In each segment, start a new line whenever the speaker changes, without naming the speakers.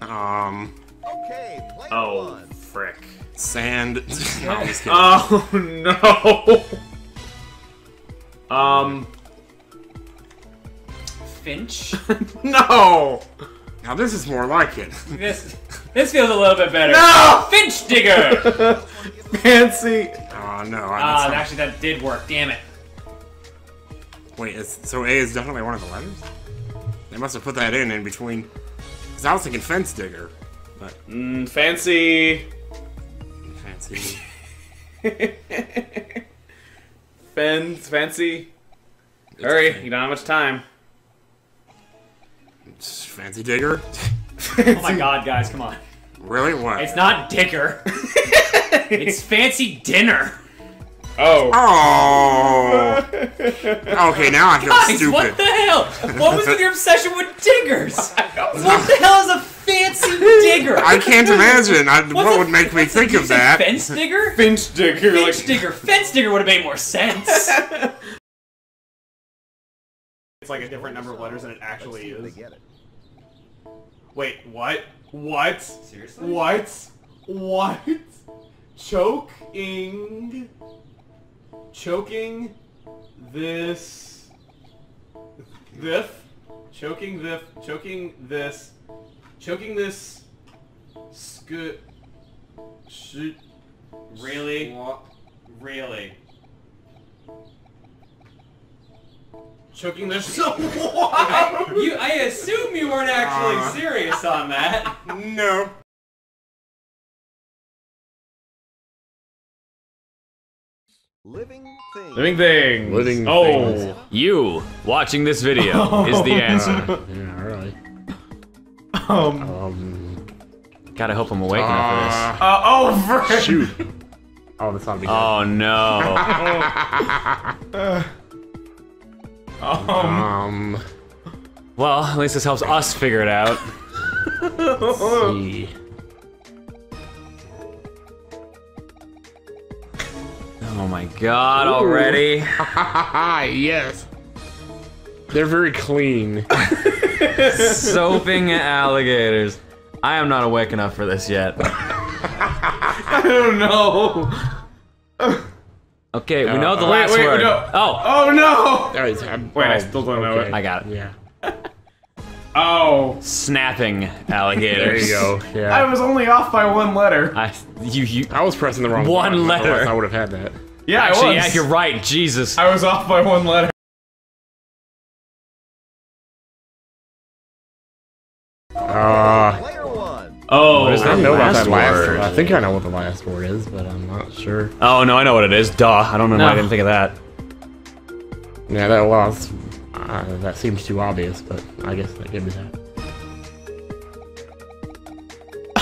Um,
Okay, player
Oh,
one.
frick.
sand. no, I'm just.
Oh no. Um.
Finch.
No.
Now this is more like it.
this this feels a little bit better.
No.
Finch digger.
Fancy!
Oh no. I-
Ah,
that's
actually that did work. Damn it.
Wait, it's, so A is definitely one of the letters? They must have put that in in between. Because I was thinking fence digger. But
Mm, fancy.
fancy.
Fence. Fancy. Hurry. You don't have much time.
It's fancy digger?
Oh my god, guys, come on.
really? What?
It's not digger. it's fancy dinner.
Oh.
Oh! okay, now I feel
Guys,
stupid.
what the hell? What was with your obsession with diggers? What the hell is a fancy digger?
I can't imagine. I, what
a-
would make me
what's a-
think of that?
Fence digger?
Finch digger.
Finch
like,
digger. Fence digger would have made more sense.
It's like a different number of letters than it actually
See if they
is. Wait, what? What?
Seriously?
What? What? Choking. Choking this. This. Choking this. Choking this. Choking this. Scoot. Shoot.
Really? Really?
Choking this.
You, I assume you weren't actually
Uh.
serious on that.
No.
Living thing.
Living thing.
Living
Oh.
things.
You watching this video is the answer.
Yeah, really.
Um.
Um.
Gotta hope I'm awake enough
Uh, oh, frick.
Uh, shoot. Oh, that's not
for this. Oh no.
Um.
Um.
Well, at least this helps us figure it out.
let's see.
Oh my god, already?
yes. They're very clean.
Soaping alligators. I am not awake enough for this yet.
I don't know.
Okay, we know the
Uh,
wait,
last
wait,
word.
no.
Oh,
Oh no.
Guys, I'm-
Wait, I
oh,
still don't know
okay.
it.
I got it.
Yeah.
Oh.
Snapping
There you go. Yeah.
I was only off by one letter.
I, you, you.
I was pressing the wrong
One
button,
letter.
I would have had that.
Yeah, I
Actually,
was.
yeah, you're right. Jesus.
I was off by one letter.
Uh,
Oh.
What is
I
that
don't know about that last
word?
word. I think I know what the last word is, but I'm not sure.
Oh no, I know what it is. Duh. I don't know why I didn't think of that.
Yeah, that was. Uh, that seems too obvious, but I guess I give me that.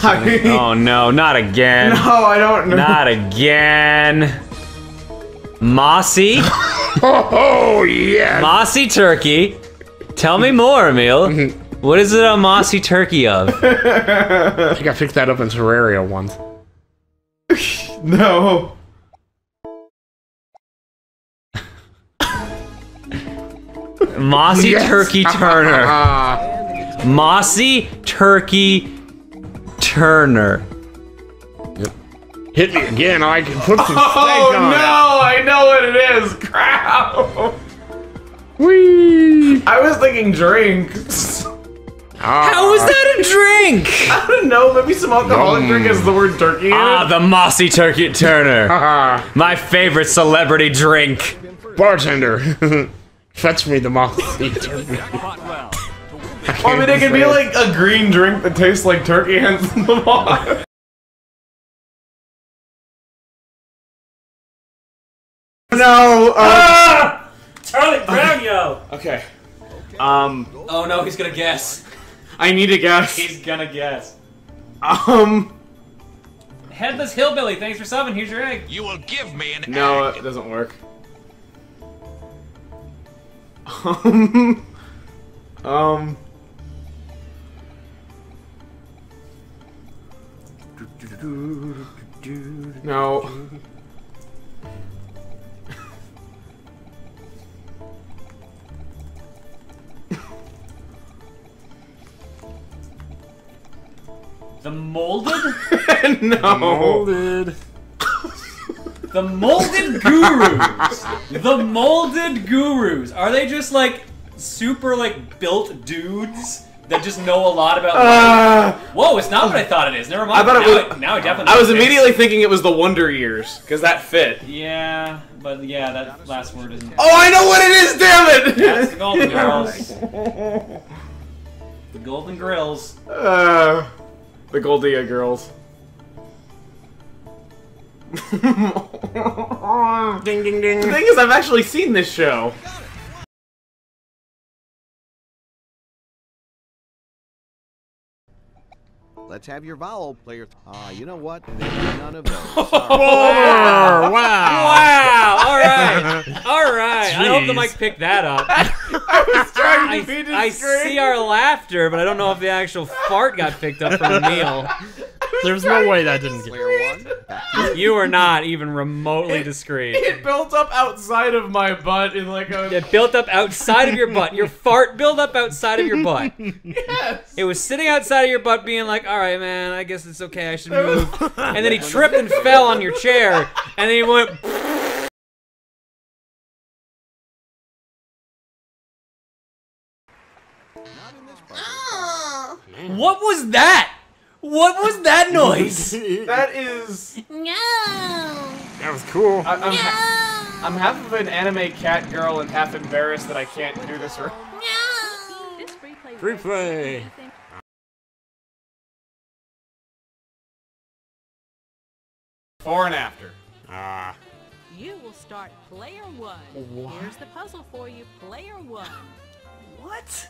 Oh no, not again.
no, I don't know.
Not again. Mossy?
Oh yeah.
Mossy turkey. Tell me more, Emil. What is it a mossy turkey of?
I think I picked that up in Terraria once.
no.
Mossy
Yes.
turkey Turner. Mossy turkey Turner.
Hit me again. I can put some steak
Oh
on
no, I know what it is. Crap.
it. Whee!
I was thinking drinks.
Ah.
How is that a drink?
I don't know. Maybe some alcoholic
Yum.
drink has the word turkey in
Ah,
it.
the mossy turkey Turner. My favorite celebrity drink.
bartender, fetch me the mossy.
I mean, it could be like a green drink that tastes like turkey, hence the mod. No. Uh,
Ah! Charlie Brown, yo!
okay. Um,
Oh no, he's gonna guess.
I need to guess.
He's gonna guess.
Um,
Headless Hillbilly, thanks for subbing. Here's your egg.
You will give me an egg.
no,
egg.
it doesn't work. Um, um. No.
The molded?
no.
Molded.
The molded gurus. the molded gurus. Are they just like super like built dudes that just know a lot about?
Uh,
Whoa, it's not what I thought it is. Never mind.
I thought it
now
was-
now I definitely.
I was immediately thinking it was the Wonder Years because that fit.
Yeah, but yeah, that last word isn't.
Oh, I know what it is. Damn
That's the! Golden Girls. the Golden Grills.
Uh, the Goldia girls. the
Ding ding The
thing is, I've actually seen this show.
Let's have your vowel player. Ah, you know what? None of those.
Oh, wow.
Wow! All right, all right. I hope the mic picked that up.
I was trying
I,
to be
I see our laughter, but I don't know if the actual fart got picked up from Emil.
There's no way that didn't get.
You are not even remotely discreet.
It built up outside of my butt in like a.
It built up outside of your butt. Your fart built up outside of your butt.
Yes.
It was sitting outside of your butt, being like, "All right, man, I guess it's okay. I should move." And then he tripped and fell on your chair, and then he went.
not in this part. Oh.
What was that? What was that noise?
That is.
No!
That was cool.
I, I'm, ha- I'm half of an anime cat girl and half embarrassed that I can't do this. Right.
No!
This free play.
Free play.
Before and after.
Ah.
You will start player one. Here's the puzzle for you, player one.
What?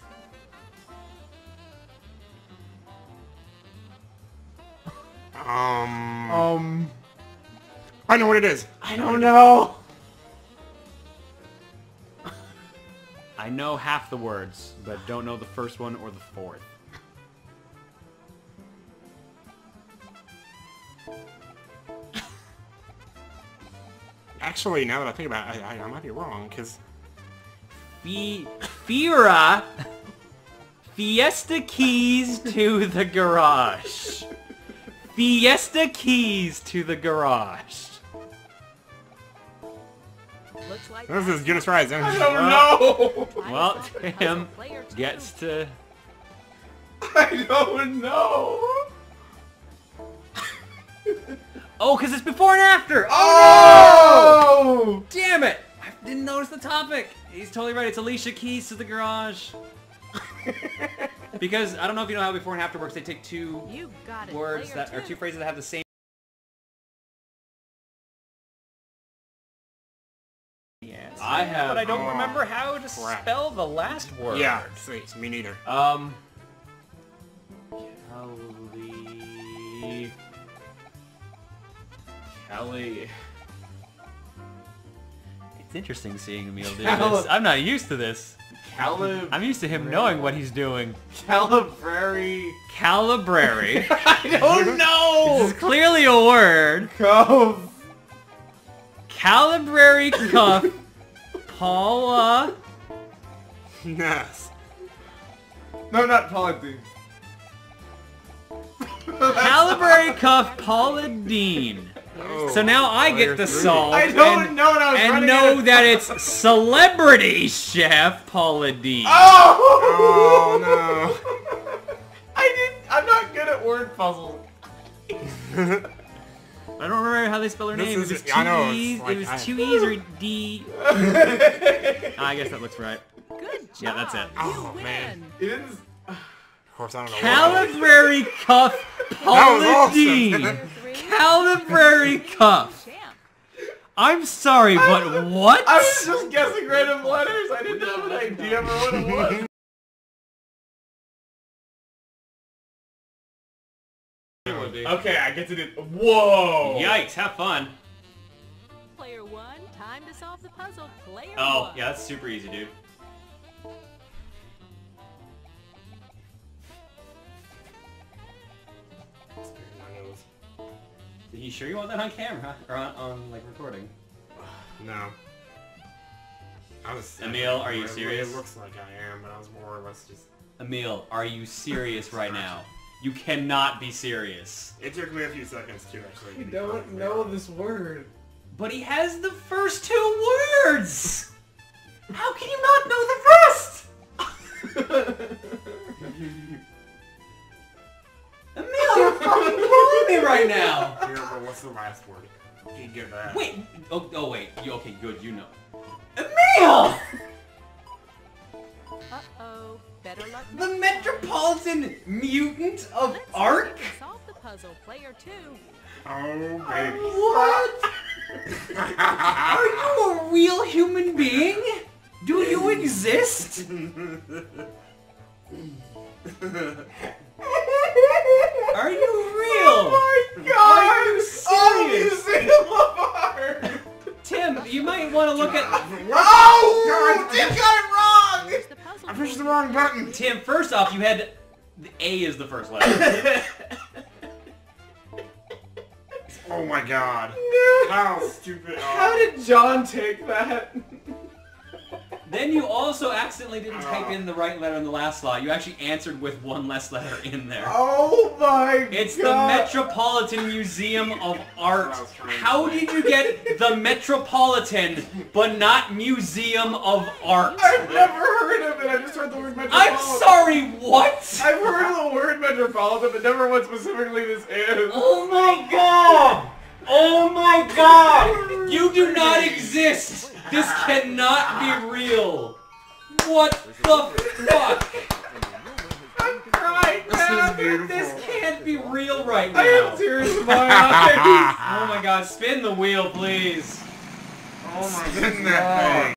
Um.
Um.
I know what it is.
I don't know.
I know half the words, but don't know the first one or the fourth.
Actually, now that I think about it, I, I, I might be wrong because
Fi- Fira. Fiesta keys to the garage. Fiesta keys to the garage.
Looks like
this is Guinness Rise.
I don't know.
Well,
Time to solve the
Tim
player
gets to.
I don't know.
Oh, because it's before and after. Oh,
Oh!
damn it! I didn't notice the topic. He's totally right. It's Alicia Keys to the garage. because I don't know if you know how before and after works. They take two
You got it.
words
player
that are
two.
two phrases that have the same. Yes.
I have-
but I don't
oh,
remember how to
crap.
spell the last word.
yeah, sweet. Me neither.
Um.
Kelly. Kelly. It's interesting seeing Emil do
Cal-
this. I'm not used to this.
Calib.
I'm used to him knowing what he's doing.
Calibrary.
Calibrary.
I don't know!
this is clearly a word.
Cuff.
Calibrary cuff. Paula.
Yes.
No, not Paladin.
Calibrary cuff Paula Deen.
Oh,
So now I get to solve.
I don't
and,
know what I was
and know
out of-
that it's celebrity chef Paula Deen.
Oh!
Oh
I didn't. I'm not good at word puzzles.
I don't remember how they spell her
This
name.
is-
it was
I know,
two E's.
like
it was
I-
two E's or D. Ah, I guess that looks right.
Good job.
Yeah, that's it.
You
Oh,
win.
man.
It is.
Of course, I don't know. what
Calibrary cuff
That was
Paula
awesome.
Deen.
Calibrary cuff. I'm sorry, but what?
I was just guessing random letters. I didn't have an idea for what it was. Okay, I get to do. Whoa!
Yikes! Have fun.
Player one, time to solve the puzzle. Player
Oh,
one.
yeah, that's super easy, dude. You sure you want that on camera or on, on like recording?
No. I was.
Emil, are you serious?
It looks like I am, but I was more or less just.
Emil, are you serious right now? You cannot be serious.
It took me a few seconds to actually. You
don't
it.
know this word.
But he has the first two words! How can you not know the rest? Emil, fucking killing me right now!
Here, but what's the last word? You can get that.
Wait, oh, oh wait, you, okay, good, you know. Emil!
Uh-oh. Better luck
The. Metropolitan Mutant of
Let's see
Arc?
Solve the puzzle, player two.
Oh, baby.
What? Are you a real human being? Do you exist? Are you real?
Oh my
Are you
Oh,
serious?
Museum of Art!
Tim, you might want to look at.
Oh! Tim got it wrong!
Here's the puzzle
I pushed the wrong button.
Tim, first off, you had the A is the first letter.
Oh my god. How stupid.
How did John take that?
Then you also accidentally didn't type in the right letter in the last slot. You actually answered with one less letter in there.
Oh my
It's the! Metropolitan Museum of Art.
I was trying to
How did you get the Metropolitan but not Museum of Art?
I've never heard of it. I just heard the word metropolitan.
I'm sorry, what?
I've heard of the word metropolitan, but never what specifically this is.
Oh my oh god! Oh my god! You do not exist! This cannot be real! What the fuck?
I'm crying
This
now.
is.
This can't be real right now.
I have tears in my eyes.
Oh my god, spin the wheel, please.
Oh my goodness.